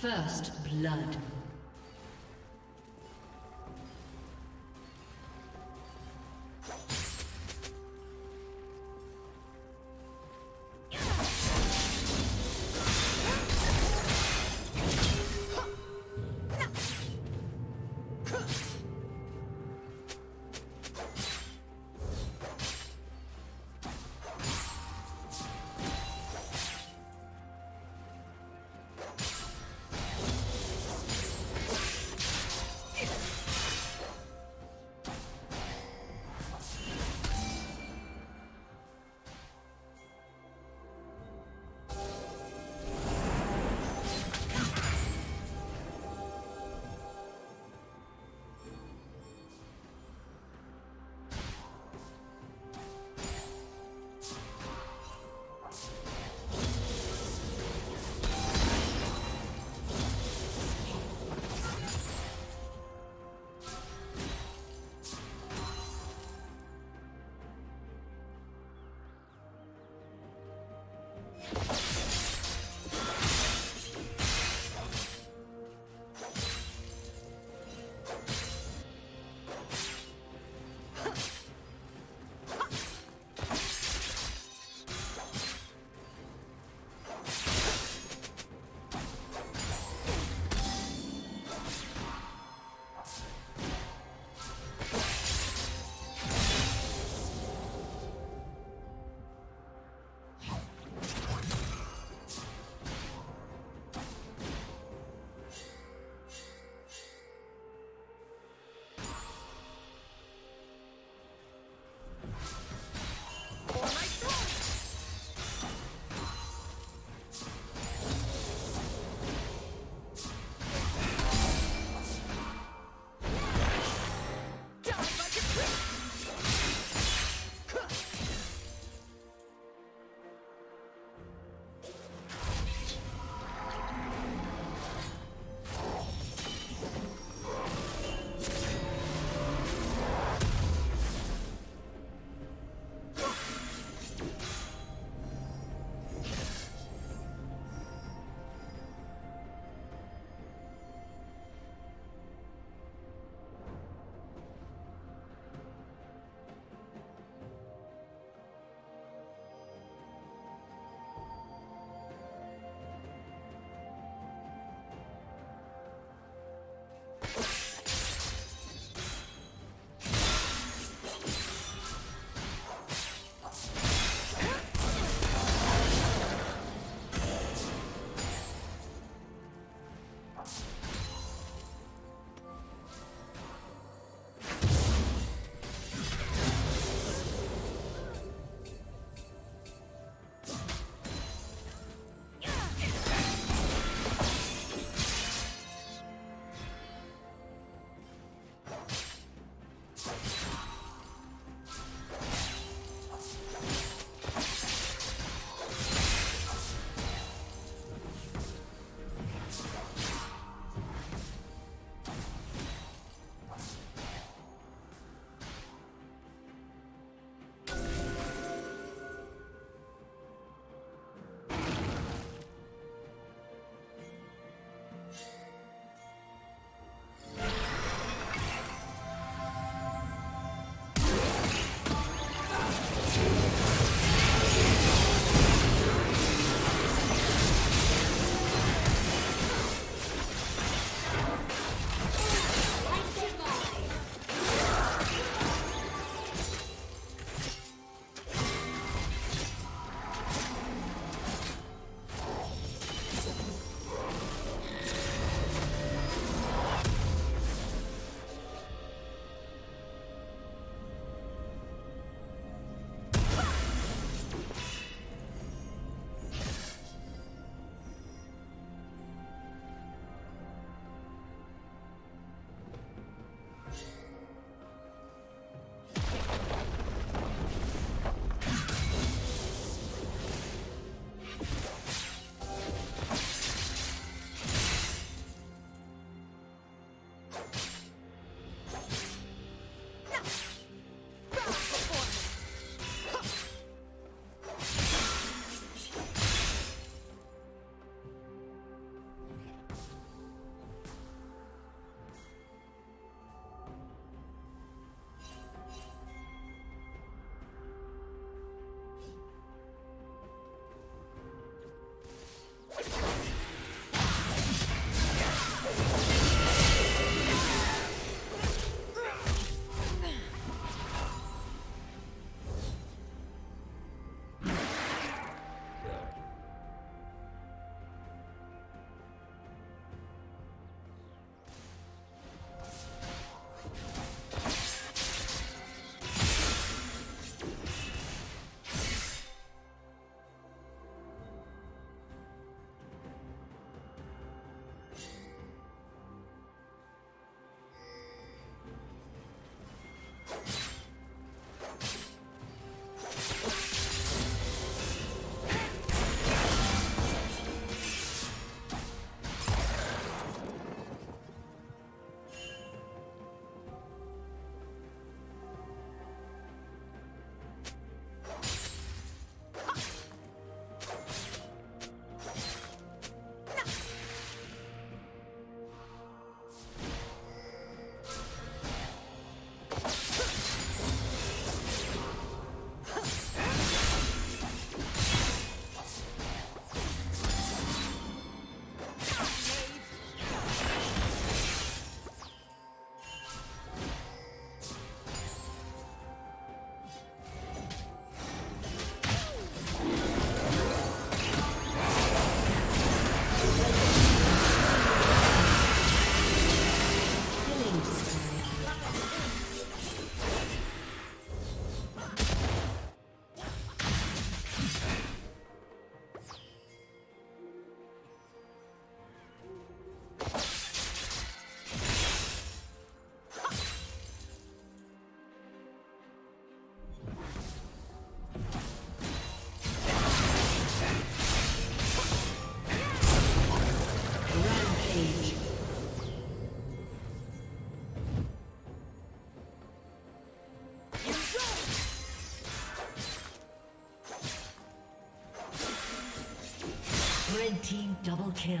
First blood. Kill.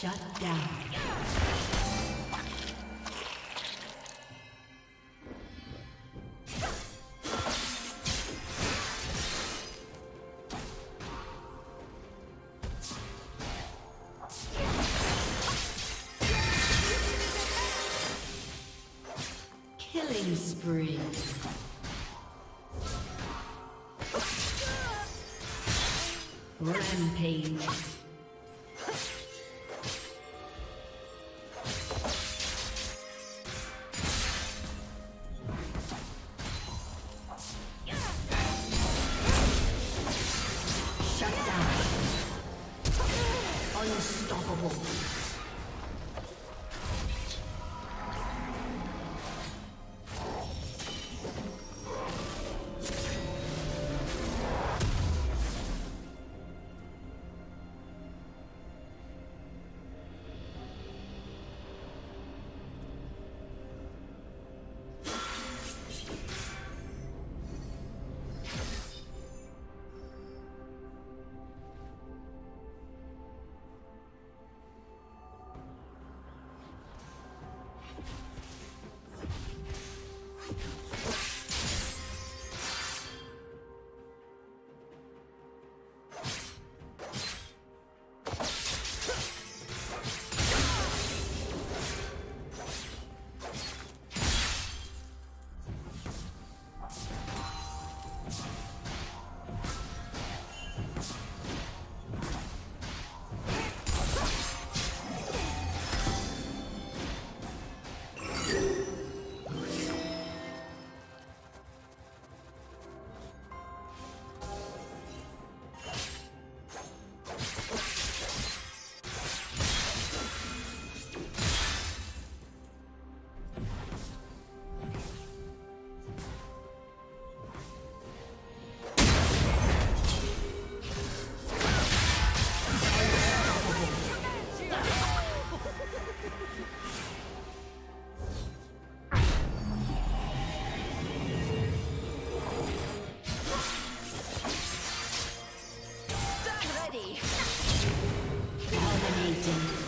Shut down. Killing spree. Rampage. Dominating.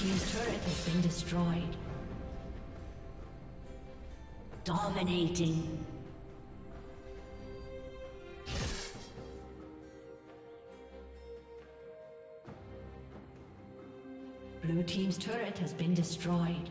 Team's turret has been destroyed. Dominating. Blue team's turret has been destroyed.